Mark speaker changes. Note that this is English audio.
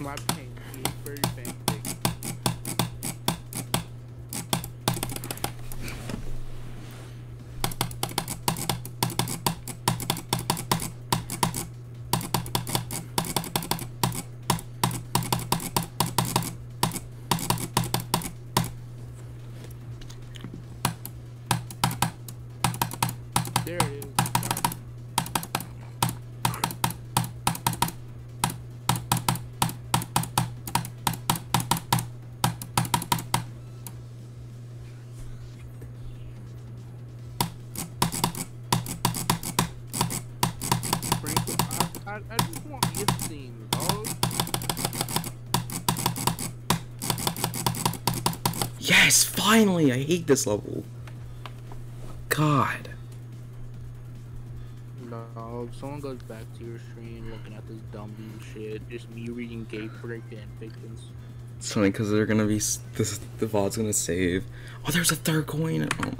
Speaker 1: My pain. Gay furry fanfic. There it is. I, I, just want your theme, dog.
Speaker 2: Yes, finally! I hate this level. God.
Speaker 1: No, if someone goes back to your stream looking at this dumb shit, just me reading gay furry fanfictions.
Speaker 2: It's funny because they're gonna be. This, the VOD's gonna save. Oh, there's a third coin. Oh my